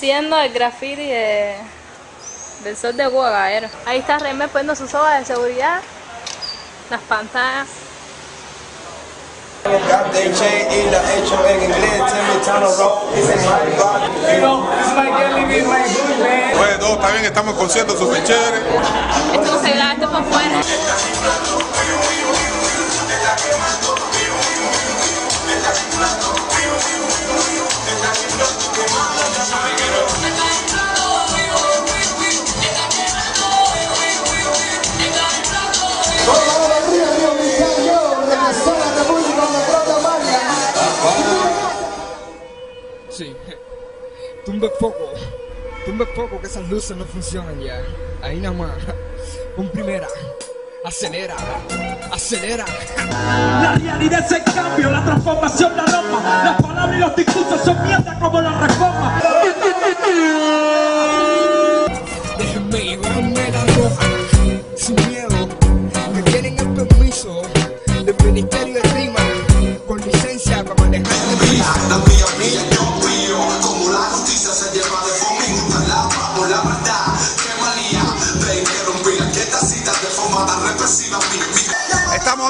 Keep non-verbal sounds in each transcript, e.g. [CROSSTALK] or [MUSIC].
haciendo el graffiti de, del sol de caballero. Ahí está Remé poniendo su soga de seguridad, las pantallas. Update chain y la hecho en inglés. Timmy Tunnel Road is in my body. You know, it's like getting in my good man. Oye, todo está bien, estamos en concierto chévere. Esto no se graba, esto es por fuera. Tumbe foco. Tumbe foco que esas luces no funcionan ya. Ahí nada más. Con primera. Acelera. Acelera. La realidad es el cambio, la transformación, la norma. Las palabras y los discursos son mierda como la reforma. Déjenme llevarme la roja. Sin miedo. Que tienen el permiso del Ministerio de Rima. Con licencia para manejar la vida.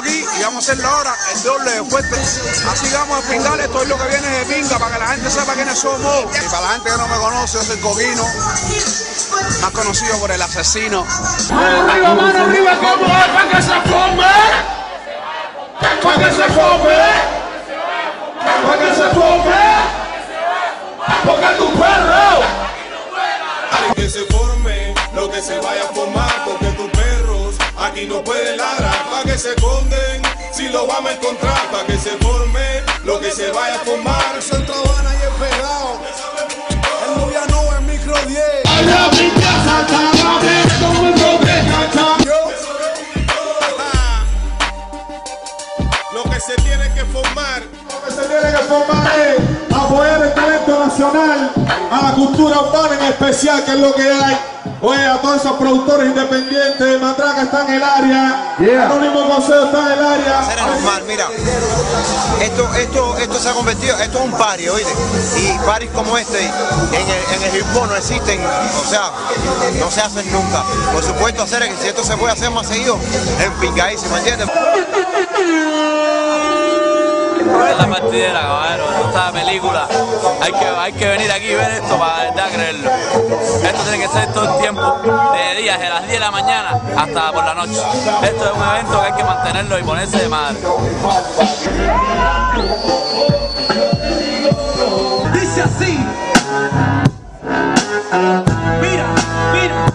Aquí y vamos a hacerlo ahora el doble de fuerte. Así que vamos a pingar esto es lo que viene de pinga para que la gente sepa quiénes somos. Y para la gente que no me conoce, yo soy Coquino, más conocido por el asesino. Arriba, mano arriba, como es para que se forme. Para que se forme. Para que se forme. Porque tu perro. Que se forme lo que se vaya a formar, aquí no pueden ladrar. Para que se esconden si lo vamos a encontrar. Para que se forme lo que se vaya a formar. Centro Habana y el pegado. El noviano en micro 10. Lo que se tiene que formar. Lo que se tiene que formar es apoyar el talento nacional, a la cultura urbana en especial, que es lo que hay. Oye, a todos esos productores independientes, Matraca está en el área, Anónimo Consejo está en el área. Ser normal, mira, esto, esto, esto se ha convertido, esto es un party, oíste, y paris como este en el, en el hip hop no existen, o sea, no se hacen nunca. Por supuesto, hacer que si esto se puede hacer más seguido, es pingadísimo, ¿entiendes? Es la partidera, caballero, esta película. Hay que, hay que venir aquí y ver esto para de creerlo. Esto tiene que ser todo el tiempo, de día, de las 10 de la mañana hasta por la noche. Esto es un evento que hay que mantenerlo y ponerse de madre. Dice así. Mira, mira.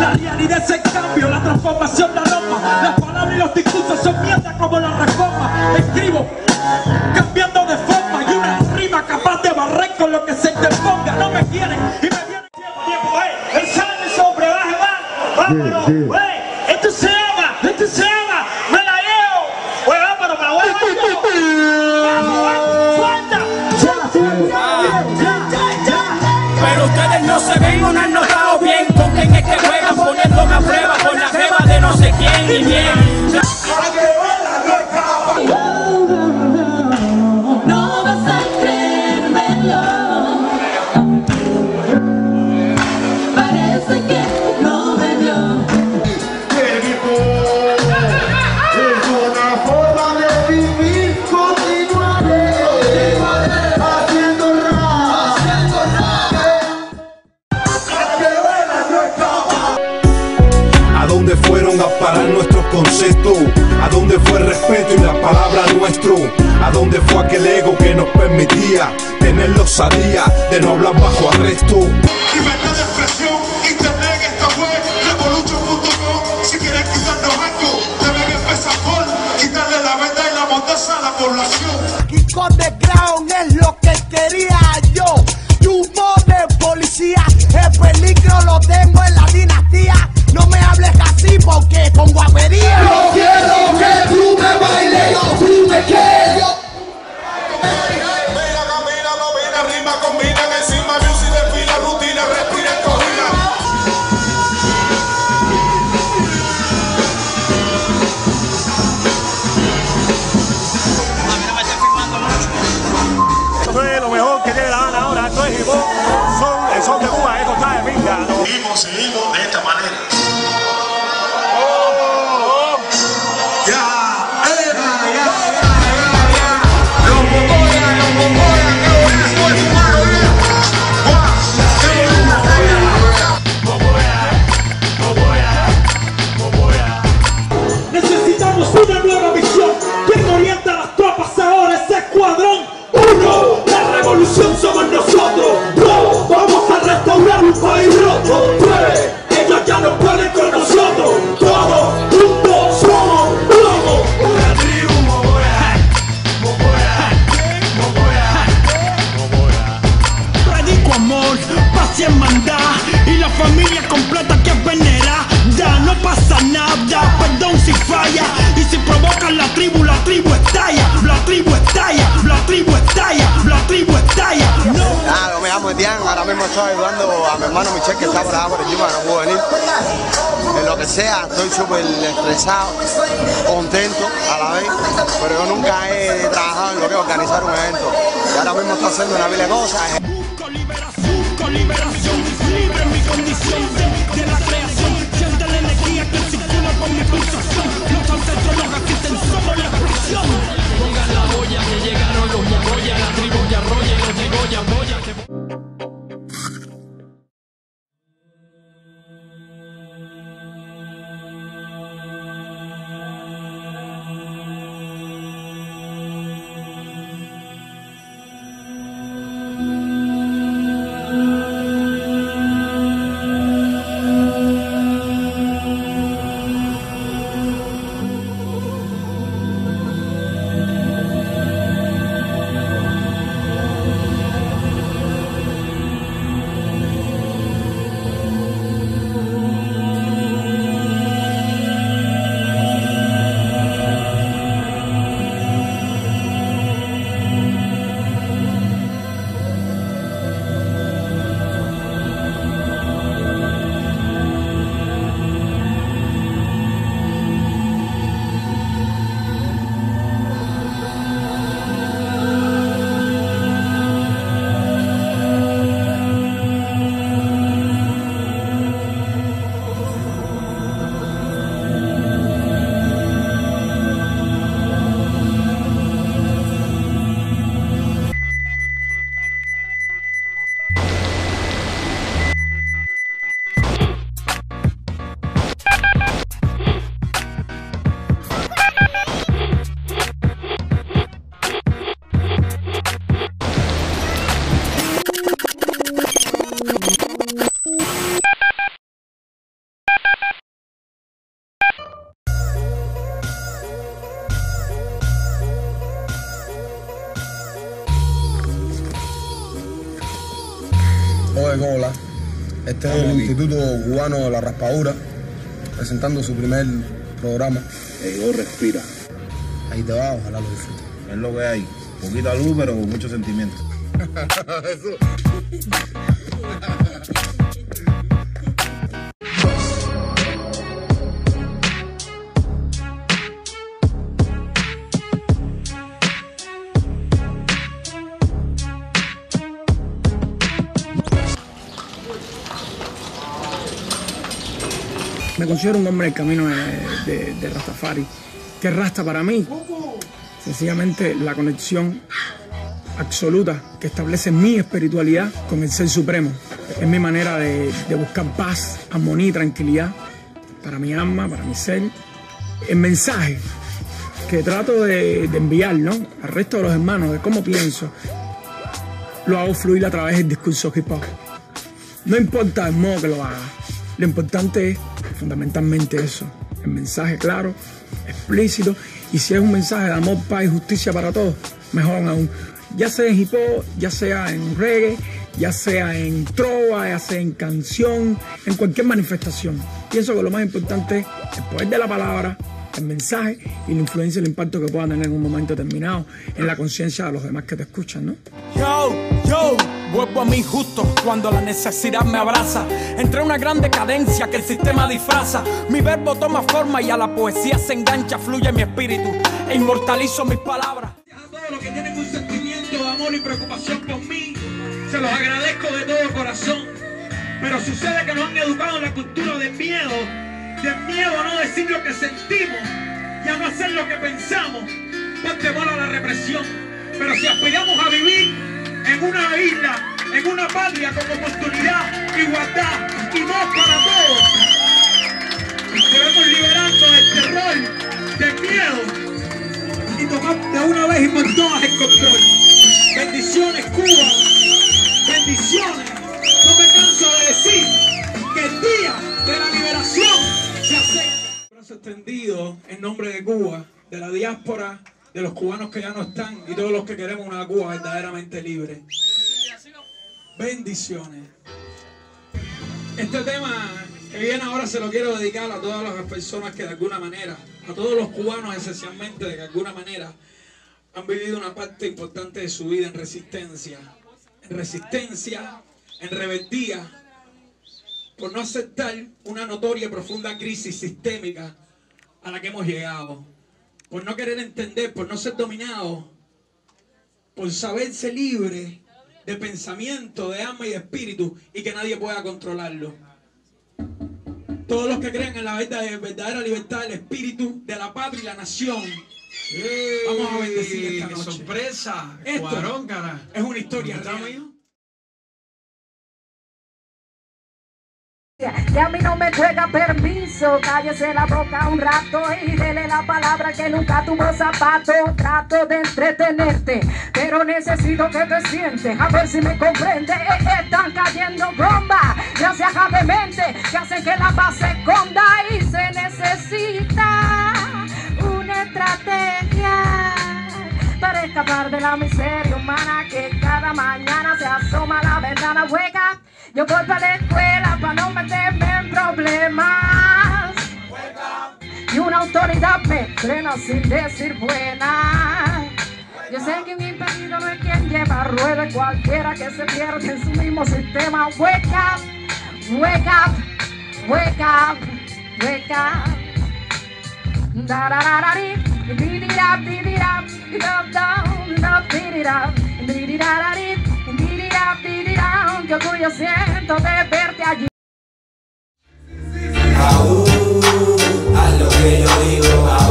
La realidad es el cambio, la transformación, la norma. Las palabras y los discursos son mierda como la. Escribo cambiando de forma y una rima capaz de barrer con lo que se te ponga. No me quieren y me vienen tiempo, tiempo. Hey, el sale sobre baje, va. Vámonos. Hey, esto se llama, esto se llama. Me la llevo. Oye, vámonos, me la voy a llevar vamos, suelta. Ya, ya, ya, ya. Pero ustedes no se ven o no han notado bien con quién es que juegan poniéndome a prueba con la jeva de no sé quién y bien. Fue el respeto y la palabra nuestro? ¿A dónde fue aquel ego que nos permitía tener la osadía de no hablar bajo arresto? Estoy súper estresado, contento a la vez, pero yo nunca he trabajado en lo que organizar un evento. Y ahora mismo estoy haciendo una pila de cosas. Este es el Instituto Cubano de la Raspadura, presentando su primer programa. Ego respira. Ahí te va, ojalá lo disfrutes. Es lo que hay. Poquita luz, pero mucho sentimiento. [LAUGHS] Me considero un hombre del camino de, Rastafari. ¿Qué es Rasta para mí? Sencillamente la conexión absoluta que establece mi espiritualidad con el Ser Supremo. Es mi manera de, de buscar paz, armonía y tranquilidad para mi alma, para mi ser. El mensaje que trato de, de enviar ¿no? al resto de los hermanos de cómo pienso, lo hago fluir a través del discurso hip hop. No importa el modo que lo haga, lo importante es fundamentalmente eso, el mensaje claro, explícito, y si es un mensaje de amor, paz y justicia para todos, mejor aún. Ya sea en hip hop, ya sea en reggae, ya sea en trova, ya sea en canción, en cualquier manifestación. Pienso que lo más importante es el poder de la palabra, el mensaje y la influencia y el impacto que pueda tener en un momento determinado en la conciencia de los demás que te escuchan, ¿no? Vuelvo a mí justo cuando la necesidad me abraza. Entre una gran decadencia que el sistema disfraza. Mi verbo toma forma y a la poesía se engancha, fluye mi espíritu e inmortalizo mis palabras. A todos los que tienen un sentimiento de amor y preocupación por mí, se los agradezco de todo corazón. Pero sucede que nos han educado en la cultura del miedo, del miedo a no decir lo que sentimos y a no hacer lo que pensamos por temor a la represión. Pero si aspiramos a vivir en una isla, en una patria con oportunidad, igualdad y voz para todos, debemos liberarnos del terror, del miedo y tomar de una vez y por todas el control. Bendiciones, Cuba. Bendiciones. No me canso de decir que el día de la liberación se acerca. Brazo extendido en nombre de Cuba, de la diáspora, de los cubanos que ya no están y todos los que queremos una Cuba verdaderamente libre. Bendiciones. Este tema que viene ahora se lo quiero dedicar a todas las personas que de alguna manera, a todos los cubanos esencialmente de alguna manera, han vivido una parte importante de su vida en resistencia. En resistencia, en rebeldía, por no aceptar una notoria y profunda crisis sistémica a la que hemos llegado. Por no querer entender, por no ser dominado, por saberse libre de pensamiento, de alma y de espíritu y que nadie pueda controlarlo. Todos los que creen en la verdadera, libertad del espíritu, de la patria y la nación, Vamos a bendecir esta ¡Qué noche. sorpresa! Esto cara. es una historia ¿Cómo estamos, real. Que a mí no me juega permiso, cállese la boca un rato y dele la palabra que nunca tuvo zapato. Trato de entretenerte, pero necesito que te sientes, a ver si me comprende. Están cayendo bombas, gracias a demente, que hacen que la paz se esconda y se necesita una estrategia para escapar de la miseria humana que cada mañana se asoma a la ventana hueca. Yo voy para la escuela para no meterme en problemas. Y una autoridad me frena sin decir buena. Yo sé que un impedido no es quien lleva rueda cualquiera que se pierde en su mismo sistema. Wake up, wake up, wake up, wake up. Da da da da dee, dee dee da dee dee da, da da da da, da da da da. Orgullo siento de verte allí. Haz lo que yo digo, aún,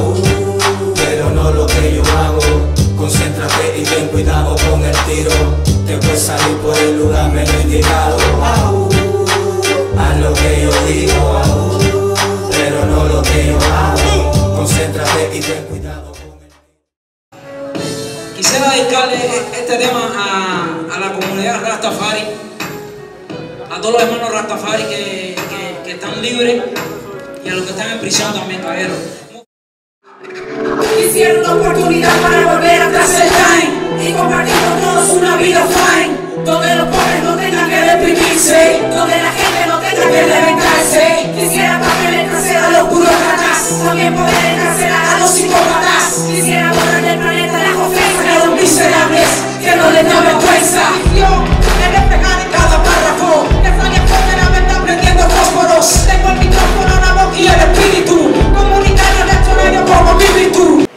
Rastafari que, que- están libres y a los que están en prisión también, caballero. Quisiera una oportunidad para volver atrás el time y compartir con todos una vida fine. Donde los pobres no tengan que deprimirse, donde la gente no tenga que reventarse. Quisiera también encarcelar a los burócratas, también poder encarcelar a los psicópatas. Quisiera borrar del planeta las ofensas a los miserables, que no les da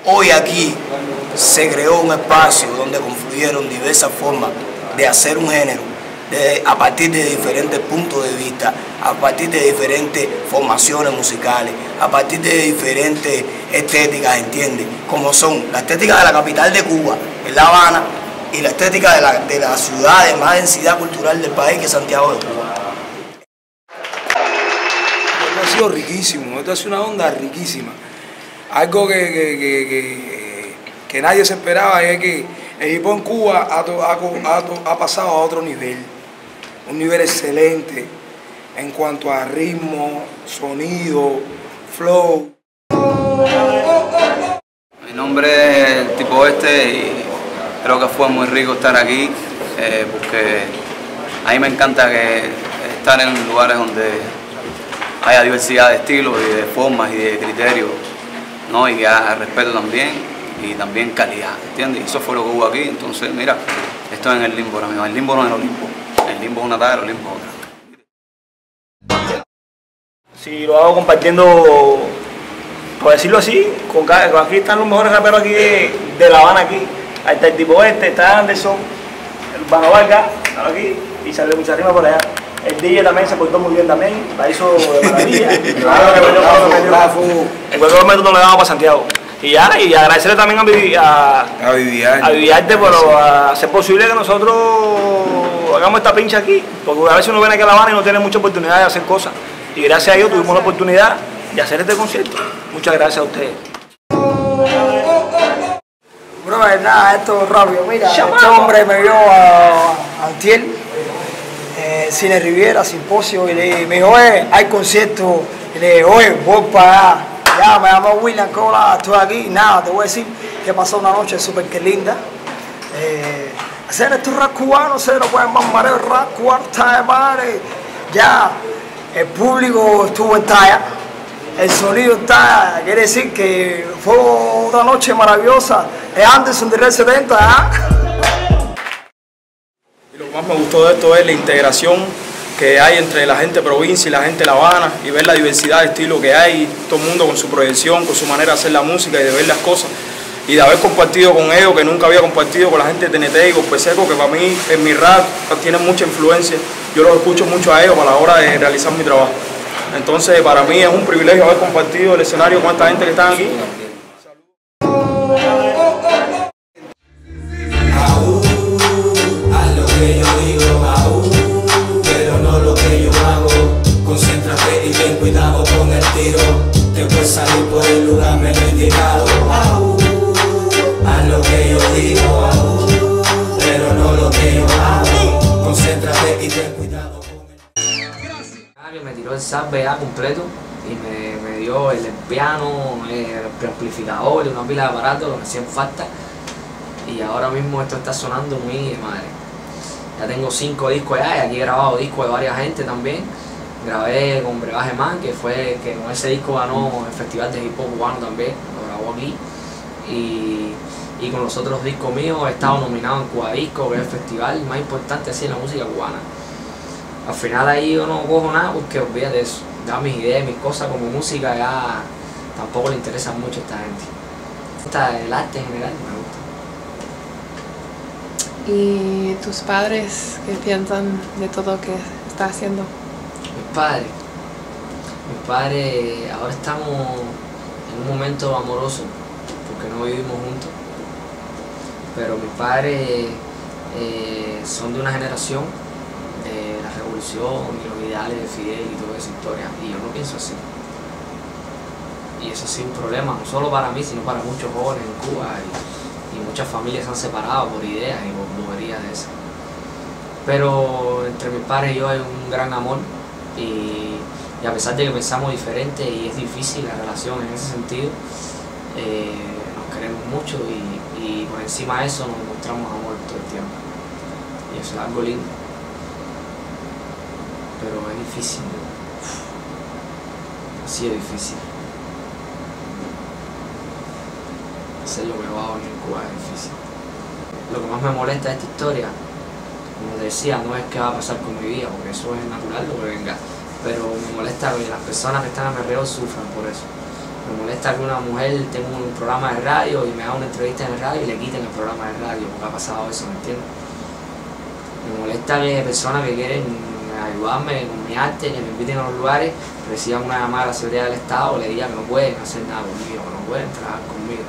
Hoy aquí se creó un espacio donde confluyeron diversas formas de hacer un género a partir de diferentes puntos de vista, a partir de diferentes formaciones musicales, a partir de diferentes estéticas, ¿entiendes? Como son la estética de la capital de Cuba, en La Habana, y la estética de la, de la ciudad de más densidad cultural del país, que es Santiago de Cuba. Esto ha sido riquísimo, esto ha sido una onda riquísima. Algo que, que, que- nadie se esperaba es que el hip en Cuba ha, ha ha pasado a otro nivel, un nivel excelente en cuanto a ritmo, sonido, flow. Mi nombre es el tipo este y creo que fue muy rico estar aquí eh, porque a mí me encanta que estar en lugares donde haya diversidad de estilos y de formas y de criterios, ¿no? y haya respeto también y también calidad, ¿entiendes? Eso fue lo que hubo aquí, entonces mira, estoy en el limbo ahora mismo, el limbo no es el Olimpo, el limbo es una tarea, el Olimpo es otra. Si lo hago compartiendo, por decirlo así, con, con aquí están los mejores raperos aquí de, La Habana aquí. Ahí está el tipo este, está Anderson, el Bano Vargas, aquí, y sale mucha rima por allá. El DJ también se portó muy bien también, la hizo de [LAUGHS] maravilla. Claro que. En cualquier momento nos le damos para Santiago. Y ya, y agradecerle también a, Vivi- a, A Vivian. a Viviarte por hacer posible que nosotros hagamos esta pincha aquí. Porque a veces uno viene aquí a La Habana y no tiene mucha oportunidad de hacer cosas. Y gracias a Dios tuvimos la oportunidad de hacer este concierto. Muchas gracias a ustedes. Bro, nada, esto es rápido. Mira, este hombre me vio a Antiel, eh, Cine Riviera, Simposio, y le me dijo, hay concierto. Y le dije, oye, voy para allá. Ya, me llamo William Cola, estoy aquí. Nada, te voy a decir que pasó una noche súper que linda. Eh, hacer estos rap cubanos, se lo pueden más mareo, rap cubano está de madre. Ya, el público estuvo en talla. El sonido está, quiere decir que fue una noche maravillosa. Es Anderson de Red 70, ¿ah? Que más me gustó de esto es la integración que hay entre la gente provincia y la gente de La Habana y ver la diversidad de estilo que hay, todo el mundo con su proyección, con su manera de hacer la música y de ver las cosas. Y de haber compartido con ellos, que nunca había compartido con la gente de TNT y con Peseco, que para mí en mi rap tienen mucha influencia. Yo los escucho mucho a ellos a la hora de realizar mi trabajo. Entonces para mí es un privilegio haber compartido el escenario con esta gente que están aquí. Lugar. Aú, haz lo que yo digo, pero no lo que yo hago. Concéntrate y ten cuidado. Ah, que me tiró el SAP BA completo y me, me dio el piano, el preamplificador una pila de aparatos, lo que hacían falta. Y ahora mismo esto está sonando muy de madre. Ya tengo cinco discos ya y aquí he grabado discos de varias gente también. Grabé con Brebaje Man, que fue que con ese disco ganó el Festival de Hip Hop Cubano también, lo grabó aquí. Y, y con los otros discos míos he estado nominado en Cuba Disco, que es el festival más importante así en la música cubana al final ahí yo no cojo nada porque olvídate eso. Ya mis ideas, mis cosas como música ya tampoco le interesan mucho a esta gente. Esta, el arte en general me gusta. ¿Y tus padres qué piensan de todo lo que está haciendo? Mis padres, mis padres ahora estamos en un momento amoroso porque no vivimos juntos. Pero mis padres eh, son de una generación de la revolución y los ideales de Fidel y toda esa historia. Y yo no pienso así. Y eso ha sido un problema, no solo para mí, sino para muchos jóvenes en Cuba. Y, y muchas familias se han separado por ideas y por boberías de esas. Pero entre mis padres y yo hay un gran amor. Y, a pesar de que pensamos diferente y es difícil la relación en ese sentido, eh, nos queremos mucho y, por encima de eso nos mostramos amor todo el tiempo. Y eso es algo lindo pero es difícil. Así es difícil. Hacer lo que yo hago en Cuba es difícil. Lo que más me molesta de esta historia, como te decía, no es qué va a pasar con mi vida, porque eso es natural lo que venga, pero me molesta que las personas que están a mi alrededor sufran por eso. Me molesta que una mujer tenga un programa de radio y me haga una entrevista en el radio y le quiten el programa de radio, porque ha pasado eso, ¿me entiendes? Me molesta que personas que quieren ayudarme con mi arte, que me inviten a los lugares, reciban una llamada a la seguridad del Estado, le digan que no pueden hacer nada conmigo, que no pueden trabajar conmigo.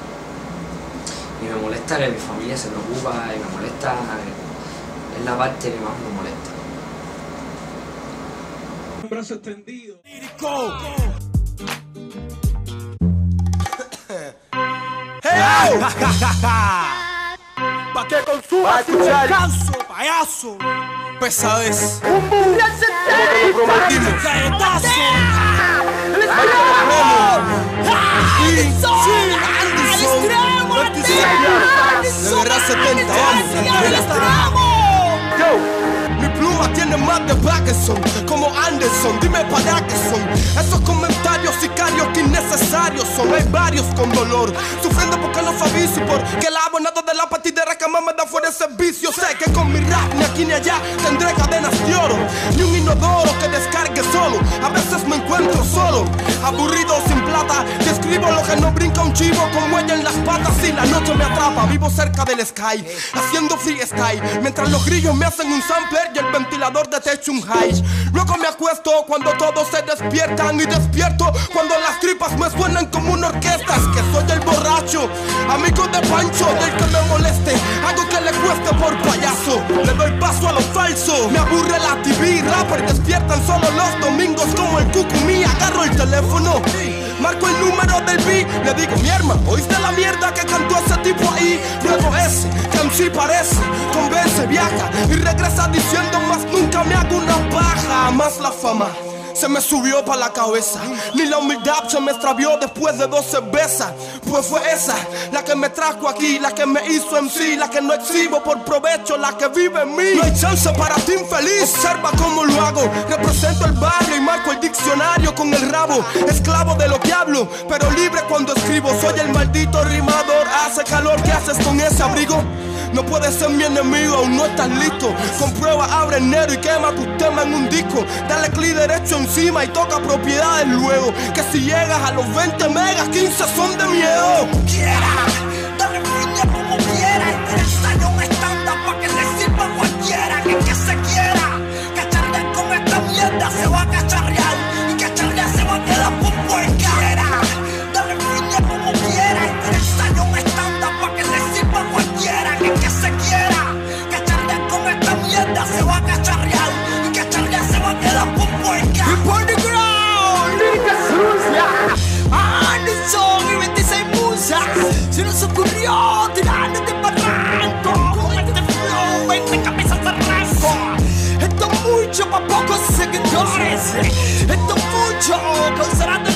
Y me molesta que mi familia se preocupa, y me molesta, es la parte que más me molesta. Brazo extendido. Pa' que consumas tu descanso, payaso. Pesadez. Un mundial se prometimos. El extremo. De guerra 70, vamos. Yo, tiene más de Parkinson como Anderson. Dime para qué son esos comentarios sicarios que innecesarios son. Hay varios con dolor, sufriendo porque no fabricio porque el abonado de la partidera que más me da fuera de servicio. Sé que con mi rap ni aquí ni allá tendré cadenas de oro, ni un inodoro que descargue solo. A veces me encuentro solo, aburrido sin plan rata. Y escribo lo que no brinca un chivo con muelle en las patas y la noche me atrapa. Vivo cerca del sky, haciendo freestyle. Mientras los grillos me hacen un sampler y el ventilador de techo un high. Luego me acuesto cuando todos se despiertan y despierto cuando las tripas me suenan como una orquesta. Es que soy el borracho, amigo de Pancho, del que me moleste. Hago que le cueste por payaso. Le doy paso a lo falso. Me aburre la TV, rapper despiertan solo los domingos como el cucumí. Agarro el teléfono. Marco el número del beat, le digo mi hermano, ¿oíste la mierda que cantó ese tipo ahí? Luego ese, que MC parece, convence, viaja y regresa diciendo más nunca me hago una paja, más la fama. Se me subió pa' la cabeza, ni la humildad se me extravió después de dos cervezas. Pues fue esa, la que me trajo aquí, la que me hizo MC, la que no exhibo por provecho, la que vive en mí. No hay chance para ti infeliz, observa cómo lo hago. Represento el barrio y marco el diccionario con el rabo. Esclavo de lo que hablo, pero libre cuando escribo. Soy el maldito rimador, hace calor, ¿qué haces con ese abrigo? No puedes ser mi enemigo, aún no estás listo. Comprueba, abre enero y quema tu tema en un disco. Dale clic derecho encima y toca propiedades luego. Que si llegas a los 20 megas, 15 son de miedo. Seguidores. Esto es mucho, causará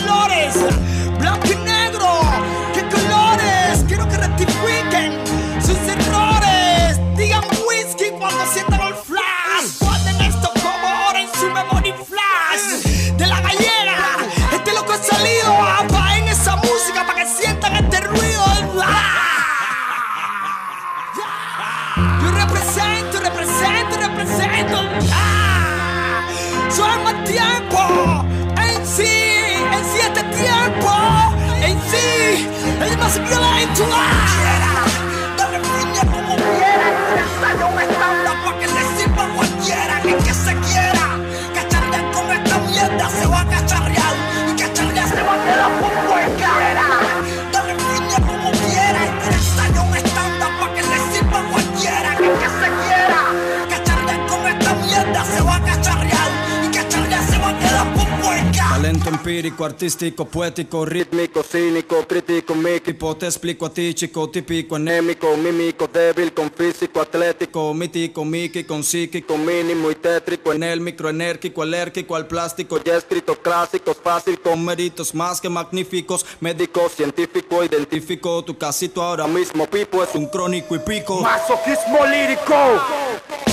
empírico, artístico, poético, rítmico, cínico, crítico, mítico, te explico a ti, chico, típico, anémico, mímico, débil, con físico, atlético, mítico, miki, con psíquico, mínimo y tétrico, en el micro, enérgico, alérgico al plástico, ya escrito clásicos, fácil, con méritos más que magníficos, médico, científico, identifico, tu casito ahora mismo, pipo, es un crónico y pico. Masoquismo lírico.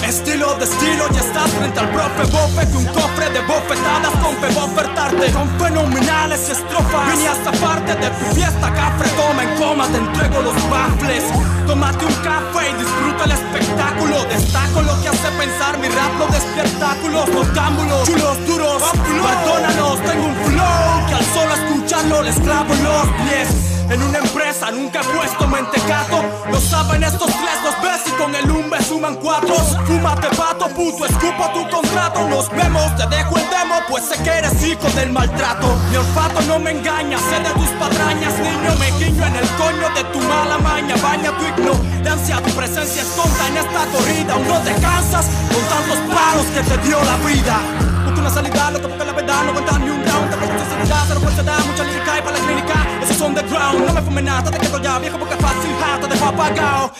Estilo de estilo, ya estás frente al profe Bofe Que un de bofetadas con fe va a ofertarte. Con fenomenales estrofas. Vine a parte de tu fiesta cafre Toma en coma, te entrego los baffles Tómate un café y disfruta el espectáculo. Destaco lo que hace pensar mi rap Lo despiertáculos, noctámbulos Chulos duros, perdónanos Tengo un flow que al solo escucharlo Les clavo los pies. En una empresa nunca he puesto mentecato Lo saben estos tres, los ves y con el umbe suman cuatro. Fúmate pato, puto, escupo tu contrato. Nos vemos, te dejo el demo, pues sé que eres hijo del maltrato. Mi olfato no me engaña, sé de tus patrañas Niño, me guiño en el coño de tu mala maña. Baña tu ignorancia, tu presencia es tonta. En esta corrida Aún no te cansas con tantos palos que te dio la vida. Busca una salida, lo que busca la verdad, no aguantar ni un round Te pregunto sinceridad, cero da, mucha lírica y para la clínica. Esos son the ground, no me fume nada, te quedo ya viejo porque fácil, ja, te dejo apagado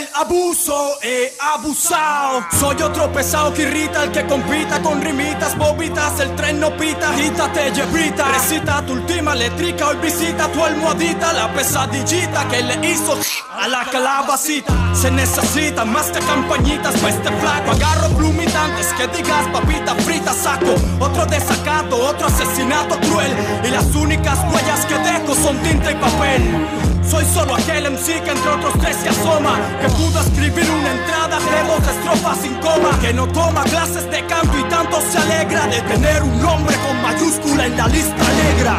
El abuso he abusado. Soy otro pesado que irrita al que compita con rimitas bobitas. El tren no pita, quítate llevita Recita tu última letrica, hoy visita tu almohadita. La pesadillita que le hizo a la calabacita. Se necesita más que campañitas pa' este flaco. Agarro plumita antes que digas papita frita Saco otro desacato, otro asesinato cruel. Y las únicas huellas que dejo son tinta y papel soy solo aquel MC que entre otros tres se asoma Que pudo escribir una entrada de dos estrofas sin coma Que no toma clases de canto y tanto se alegra De tener un nombre con mayúscula en la lista negra.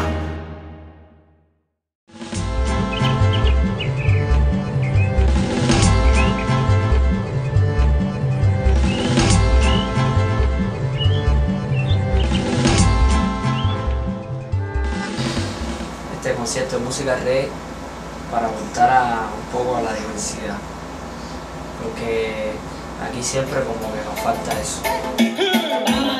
Este concierto de música reggae para apuntar a, un poco a la diversidad. Porque aquí siempre como que nos falta eso.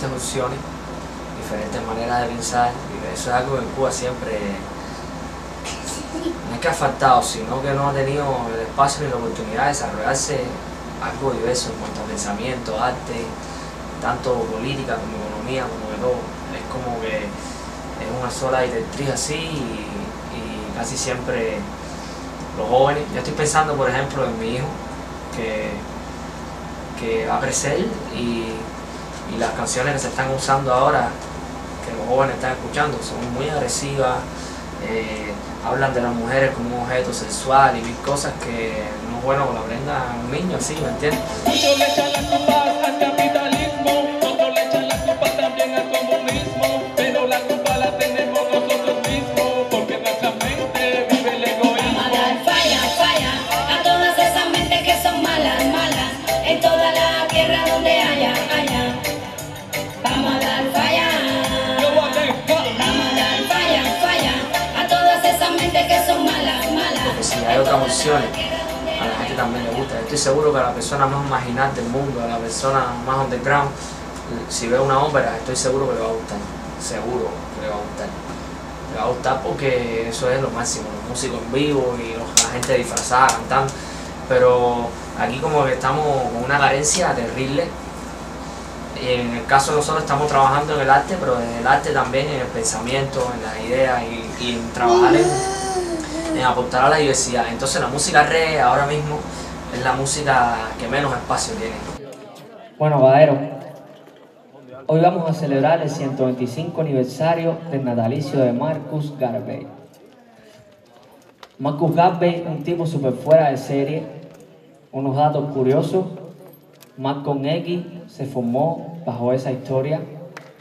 Diferentes opciones, diferentes maneras de pensar y eso es algo que en Cuba siempre no es que ha faltado, sino que no ha tenido el espacio ni la oportunidad de desarrollarse algo diverso en cuanto a pensamiento, arte, tanto política como economía, como de todo. Es como que es una sola directriz así y, y casi siempre los jóvenes, yo estoy pensando por ejemplo en mi hijo, que, que va a crecer y, y las canciones que se están usando ahora, que los jóvenes están escuchando, son muy agresivas, eh, hablan de las mujeres como un objeto sexual y mil cosas que no es bueno que lo aprenda un niño así, ¿me entiendes? A la gente también le gusta. Estoy seguro que a la persona más marginal del mundo, a la persona más underground, si ve una ópera, estoy seguro que le va a gustar. Seguro que le va a gustar. Le va a gustar porque eso es lo máximo, los músicos en vivo y la gente disfrazada cantando. Pero aquí como que estamos con una carencia terrible. Y en el caso de nosotros estamos trabajando en el arte, pero en el arte también, en el pensamiento, en las ideas y en trabajar en, en aportar a la diversidad. Entonces la música reggae ahora mismo es la música que menos espacio tiene. Bueno, Badero, hoy vamos a celebrar el 125 aniversario del natalicio de Marcus Garvey. Marcus Garvey, un tipo súper fuera de serie, unos datos curiosos. Malcolm X se formó bajo esa historia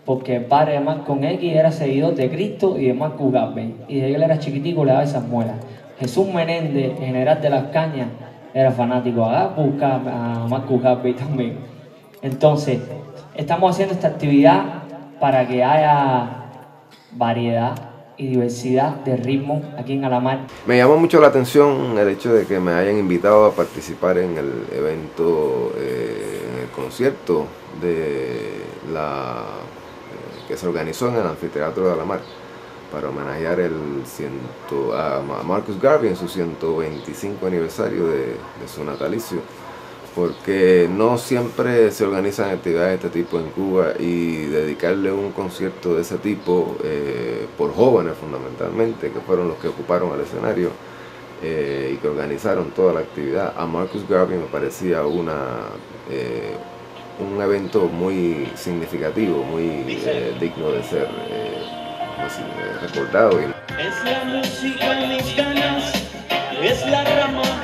porque el padre de Malcolm X era seguidor de Cristo y de Marcus Garvey. Y que él era chiquitico le daba esas muelas. Jesús Menéndez, general de las cañas, era fanático. Haga buscar a Marcus Garvey también. Entonces, estamos haciendo esta actividad para que haya variedad y diversidad de ritmo aquí en Alamar. Me llamó mucho la atención el hecho de que me hayan invitado a participar en el evento, eh, en el concierto de la que se organizó en el anfiteatro de Alamar para homenajear el ciento, a Ma- Marcus Garvey en su 125 aniversario de, de su natalicio porque no siempre se organizan actividades de este tipo en Cuba y dedicarle un concierto de ese tipo eh, por jóvenes fundamentalmente, que fueron los que ocuparon el escenario eh, y que organizaron toda la actividad, a Marcus Garvey me parecía una, eh, un evento muy significativo, muy eh, digno de ser eh, ¿cómo se dice? recordado. Es la música en mis ganas, es la rama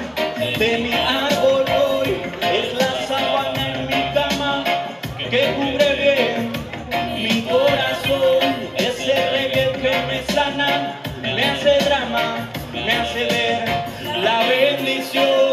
de mi árbol hoy, es la sábana en mi cama que cubre bien mi corazón, es el reggae que me sana, me hace drama, me hace ver la bendición,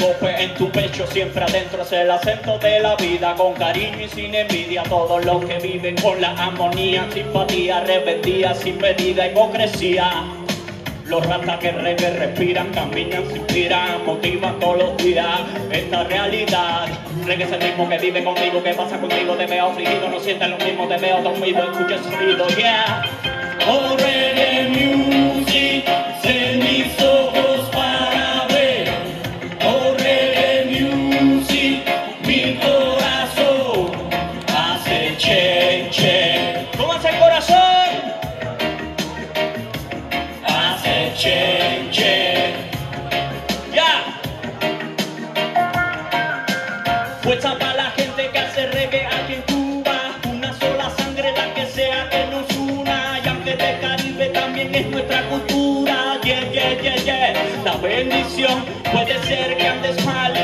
en tu pecho, siempre adentro es el acento de la vida, con cariño y sin envidia. Todos los que viven con la armonía, simpatía, rebeldía, sin medida, hipocresía. Los ratas que reggae respiran, caminan, se inspiran, motivan todos los días esta realidad. Reggae el mismo que vive contigo, que pasa contigo, te veo afligido, no sientes lo mismo, te veo dormido, escucha el sonido, yeah. Puede ser que andes mal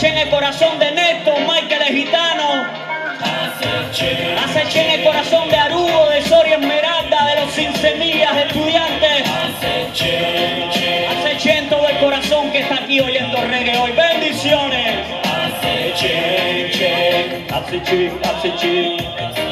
Hace che en el corazón de Neto, Michael el Gitano. Che en el corazón de Arugo, de Soria Esmeralda, de los sin semillas, estudiantes. Che en todo el corazón que está aquí oyendo reggae hoy. Bendiciones. Hace che, che.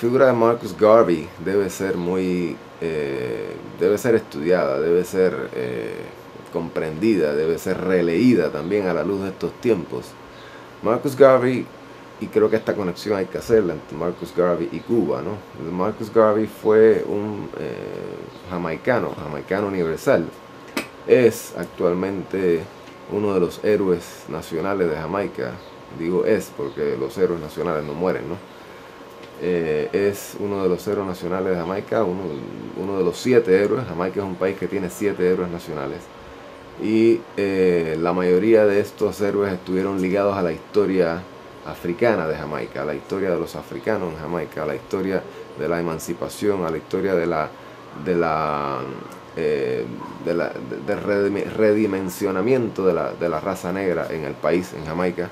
Figura de Marcus Garvey debe ser muy, eh, debe ser estudiada, debe ser eh, comprendida, debe ser releída también a la luz de estos tiempos. Marcus Garvey, y creo que esta conexión hay que hacerla entre Marcus Garvey y Cuba, ¿no? Marcus Garvey fue un eh, jamaicano, jamaicano universal. Es actualmente uno de los héroes nacionales de Jamaica. Digo es porque los héroes nacionales no mueren, ¿no? Eh, es uno de los héroes nacionales de Jamaica, uno, uno, de los siete héroes. Jamaica es un país que tiene siete héroes nacionales. Y eh, la mayoría de estos héroes estuvieron ligados a la historia africana de Jamaica, a la historia de los africanos en Jamaica, a la historia de la emancipación, a la historia de la, de la, eh, redimensionamiento de la, de la raza negra en el país, en Jamaica.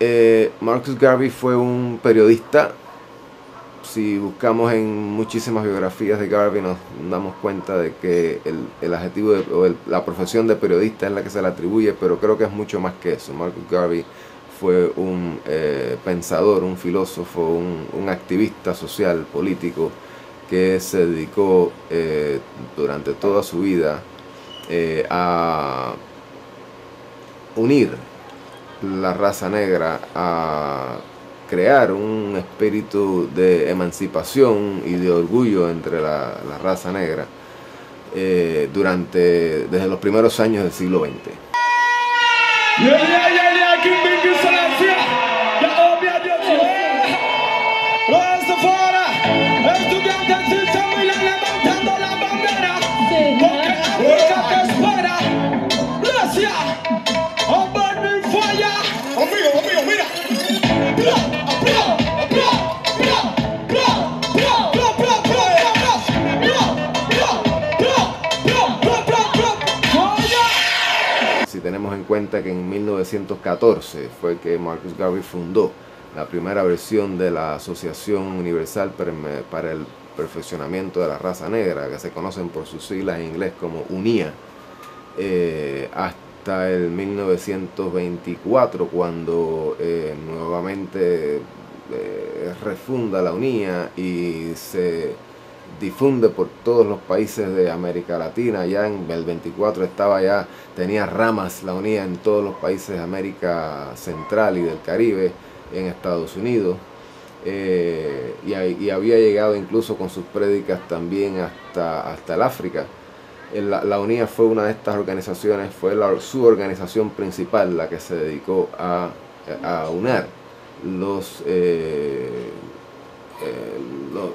Eh, Marcus Garvey fue un periodista. Si buscamos en muchísimas biografías de Garvey nos damos cuenta de que el, el adjetivo de, o la profesión de periodista es la que se le atribuye, pero creo que es mucho más que eso. Marcus Garvey fue un eh, pensador, un filósofo, un, un, activista social, político, que se dedicó eh, durante toda su vida eh, a unir la raza negra a crear un espíritu de emancipación y de orgullo entre la, la raza negra eh, durante desde los primeros años del siglo XX. Que en 1914 fue que Marcus Garvey fundó la primera versión de la Asociación Universal para el Perfeccionamiento de la Raza Negra, que se conocen por sus siglas en inglés como UNIA, eh, hasta el 1924, cuando eh, nuevamente eh, refunda la UNIA y se difunde por todos los países de América Latina. Ya en el 24 estaba ya, tenía ramas la unía en todos los países de América Central y del Caribe, en Estados Unidos. Eh, y, había llegado incluso con sus prédicas también hasta, hasta el África. La, la UNIA fue una de estas organizaciones, fue su organización principal la que se dedicó a, a unar los eh, eh,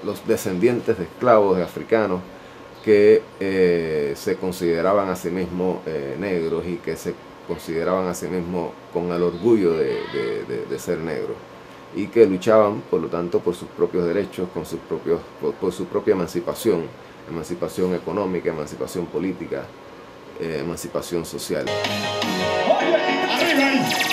los, descendientes de esclavos, de africanos, que eh, se consideraban a sí mismos eh, negros y que se consideraban a sí mismos con el orgullo de, ser negros y que luchaban por lo tanto por sus propios derechos, con sus propios, por, su propia emancipación, emancipación económica, emancipación política, emancipación social. ¡Arriba!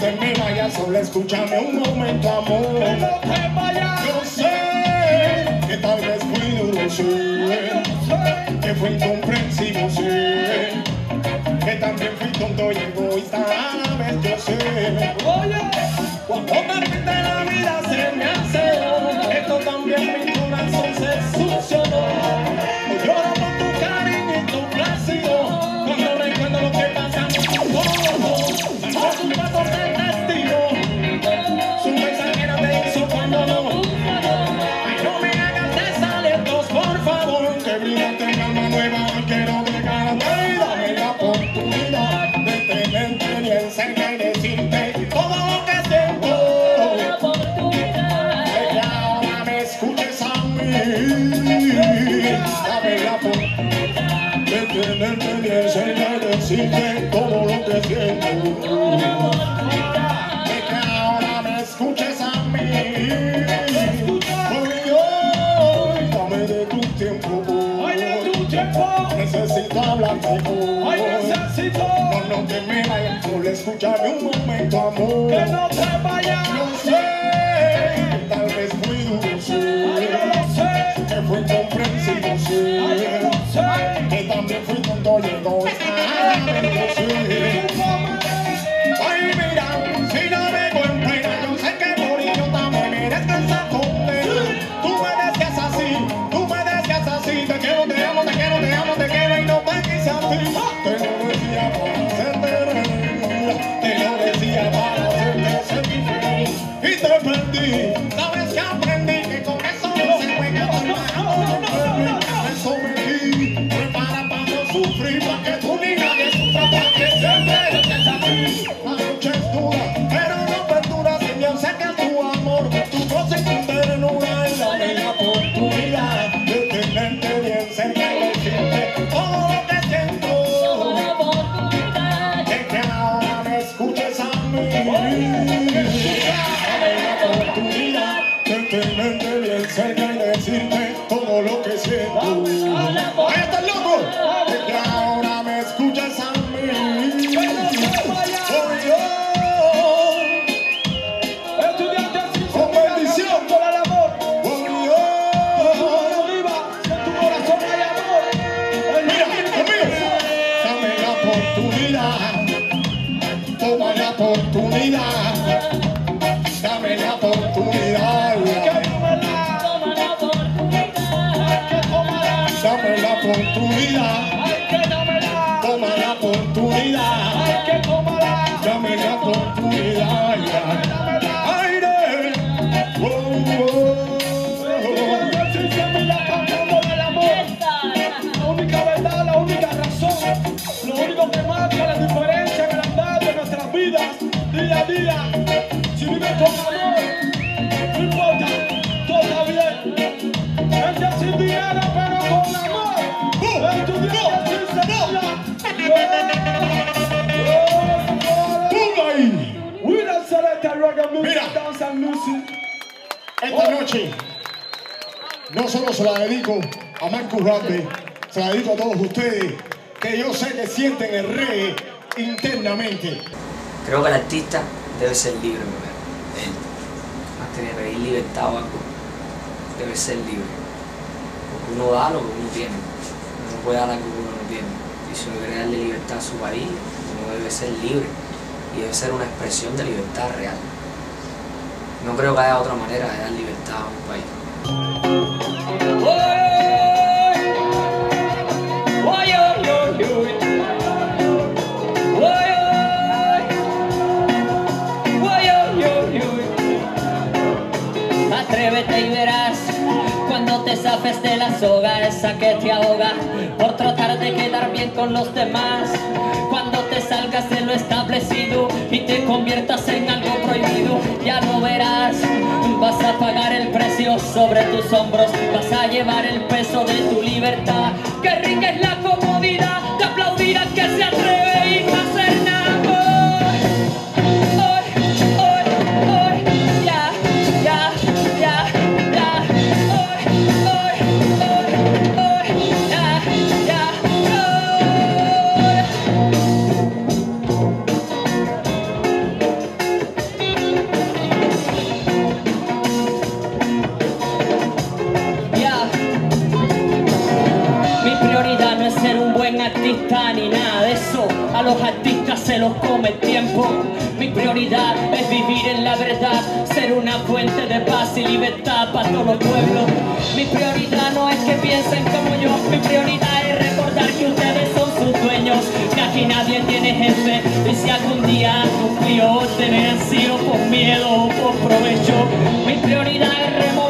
te me vayas, solo escúchame un momento, amor. Que no te vayas. Yo sé que tal vez fui duro, sí. Que fui incomprensivo, sí. Que también fui tonto y egoísta a la vez, yo sé. Oye, cuando me la vida. chocolate tú. Hoy necesito. No, no te me vayas, solo escúchame un momento, amor. Que no te vayas. No sé, tal vez fui duro, sí. Lo sé. Que fui comprensivo, sí. Ay, lo sé. Que también fui tonto y egoísta. [LAUGHS] Lo sé. no solo se la dedico a Marcus Rappe, se la dedico a todos ustedes, que yo sé que sienten el reggae internamente. Creo que el artista debe ser libre primero. Él, antes de libertad o debe ser libre. Porque uno da lo que uno tiene. Uno no puede dar algo que uno no tiene. Y si uno quiere darle libertad a su país, uno debe ser libre. Y debe ser una expresión de libertad real. No creo que haya otra manera de dar libertad a un país. Atrévete y verás cuando te zafes de la soga esa que te ahoga por tratar de quedar bien con los demás. Cuando te salgas de lo establecido y te conviertas en algo ya no verás. Vas a pagar el precio sobre tus hombros Vas a llevar el peso de tu libertad. Qué rica es la comodidad Te aplaudirán que se atrevan. los el tiempo. Mi prioridad es vivir en la verdad Ser una fuente de paz y libertad para todos los pueblos Mi prioridad no es que piensen como yo Mi prioridad es recordar que ustedes son sus dueños Que aquí nadie tiene jefe. Y si algún día tus cumplió tener sido por miedo o por provecho. Mi prioridad es remover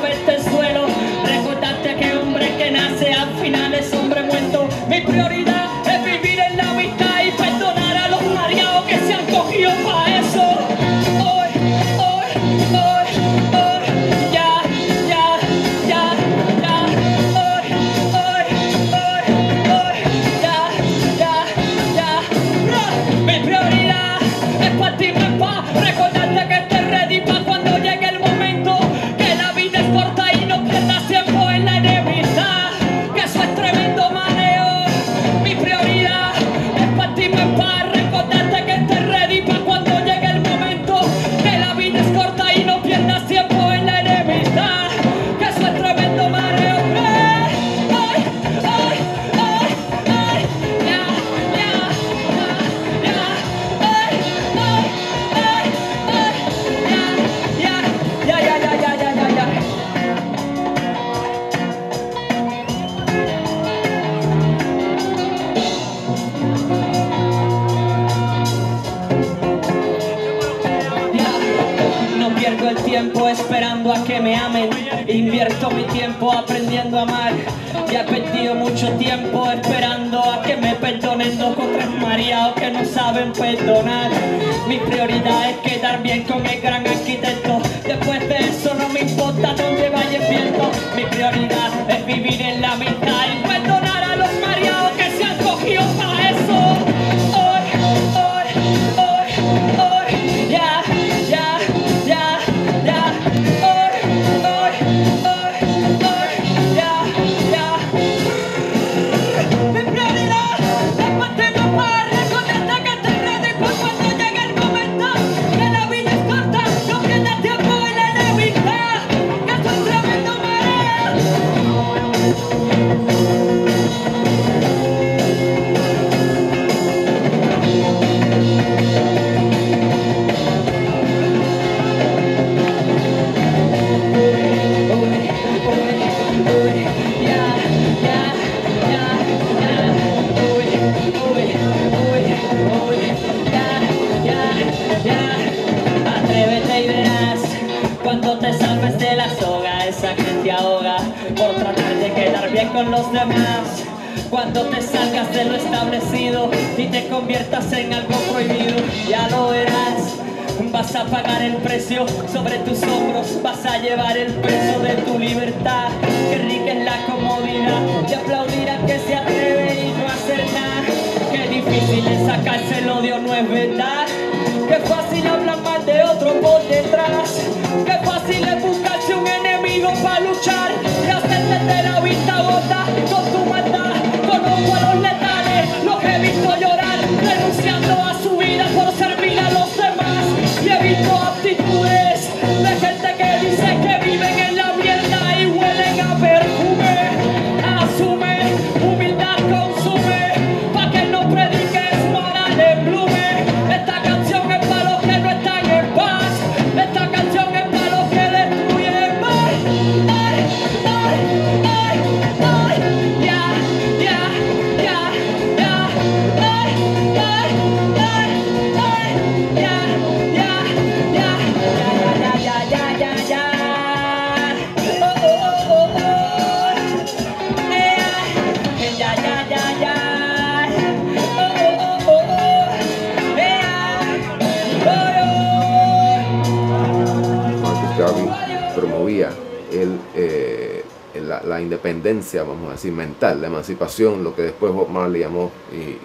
independencia, vamos a decir, mental, la emancipación, lo que después Bob Marley llamó, y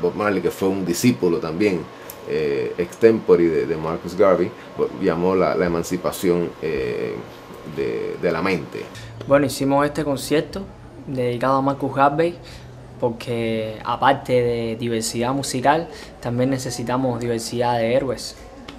Bob Marley que fue un discípulo también eh, extempore de, Marcus Garvey, pues, llamó la, la emancipación eh, de, de la mente. Bueno, hicimos este concierto dedicado a Marcus Garvey porque aparte de diversidad musical, también necesitamos diversidad de héroes.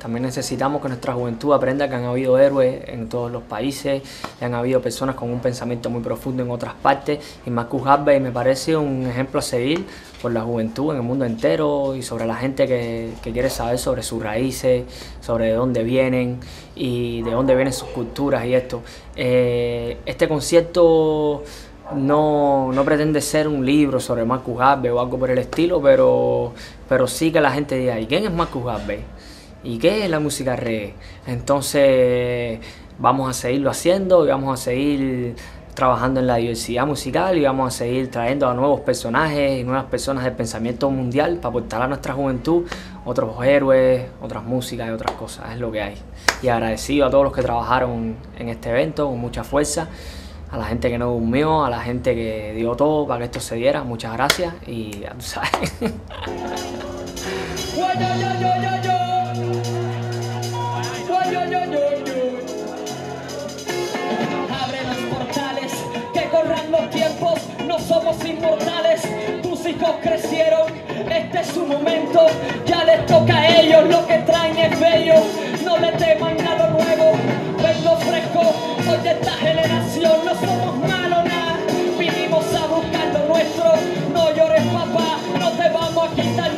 También necesitamos que nuestra juventud aprenda que han habido héroes en todos los países, y han habido personas con un pensamiento muy profundo en otras partes. Y Marcus Garvey me parece un ejemplo a seguir por la juventud en el mundo entero y sobre la gente que, quiere saber sobre sus raíces, sobre de dónde vienen y de dónde vienen sus culturas y esto. Eh, este concierto no, no pretende ser un libro sobre Marcus Garvey o algo por el estilo, pero, pero sí que la gente diga, ¿y quién es Marcus Garvey? ¿Y qué es la música reggae? Entonces vamos a seguirlo haciendo y vamos a seguir trabajando en la diversidad musical y vamos a seguir trayendo a nuevos personajes y nuevas personas del pensamiento mundial para aportar a nuestra juventud otros héroes, otras músicas y otras cosas, es lo que hay. Y agradecido a todos los que trabajaron en este evento con mucha fuerza, a la gente que no durmió, a la gente que dio todo para que esto se diera, muchas gracias y ya sabes. [LAUGHS] crecieron, este es su momento, ya les toca a ellos, lo que traen es bello. No le teman a lo nuevo, vengo fresco, soy de esta generación, no somos malos nada. Vinimos a buscar lo nuestro, no llores papá, no te vamos a quitar